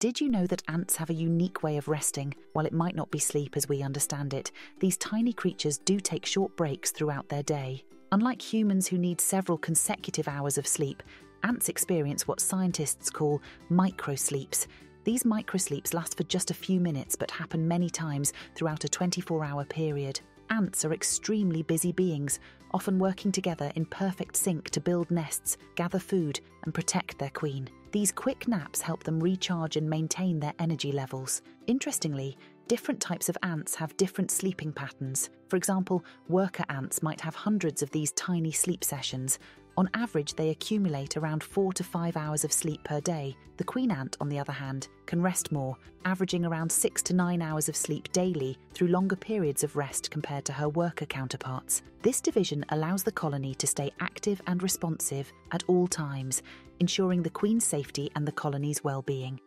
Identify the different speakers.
Speaker 1: Did you know that ants have a unique way of resting? While it might not be sleep as we understand it, these tiny creatures do take short breaks throughout their day. Unlike humans who need several consecutive hours of sleep, ants experience what scientists call microsleeps. These microsleeps last for just a few minutes but happen many times throughout a 24 hour period. Ants are extremely busy beings, often working together in perfect sync to build nests, gather food, and protect their queen. These quick naps help them recharge and maintain their energy levels. Interestingly, different types of ants have different sleeping patterns. For example, worker ants might have hundreds of these tiny sleep sessions. On average, they accumulate around four to five hours of sleep per day. The queen ant, on the other hand, can rest more, averaging around six to nine hours of sleep daily through longer periods of rest compared to her worker counterparts. This division allows the colony to stay active and responsive at all times, ensuring the queen's safety and the colony's well being.